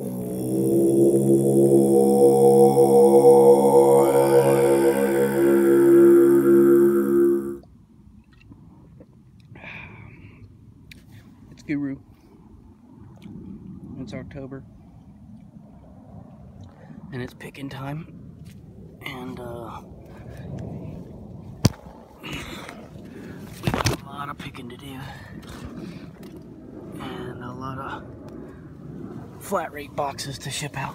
It's Guru. It's October. And it's picking time. And uh we got a lot of picking to do. And a lot of flat rate boxes to ship out.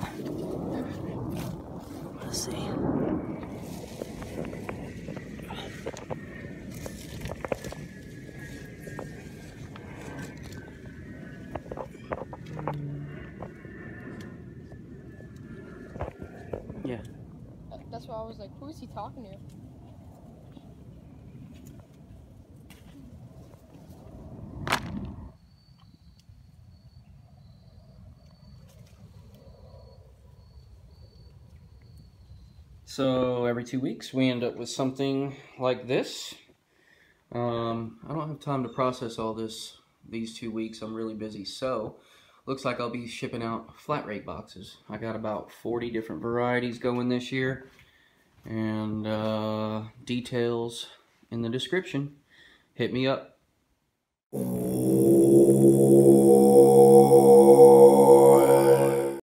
Let's see. Yeah. That's why I was like, who is he talking to? So every two weeks we end up with something like this. Um, I don't have time to process all this these two weeks. I'm really busy. So looks like I'll be shipping out flat rate boxes. I got about 40 different varieties going this year. And uh, details in the description. Hit me up.